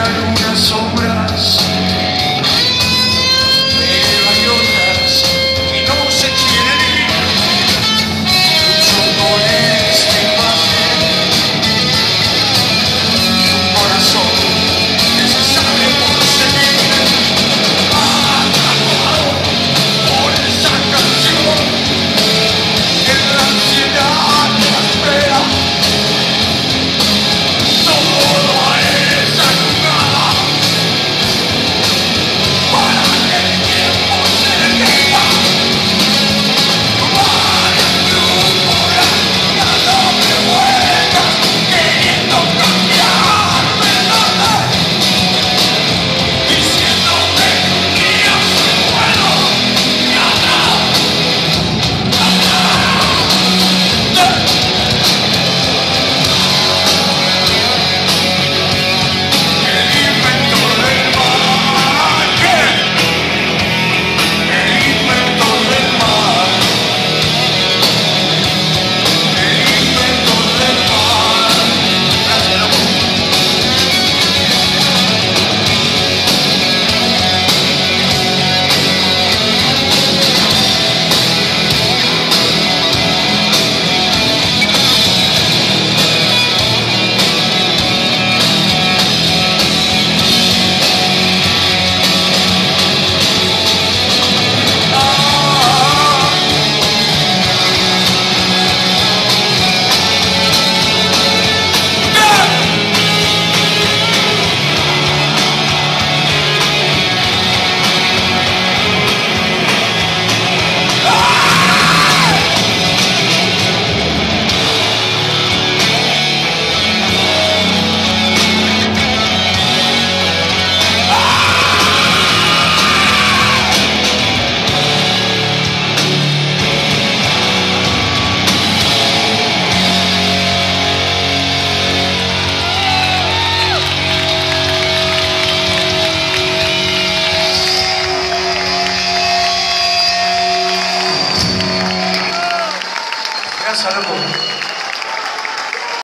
olhar minhas sombras.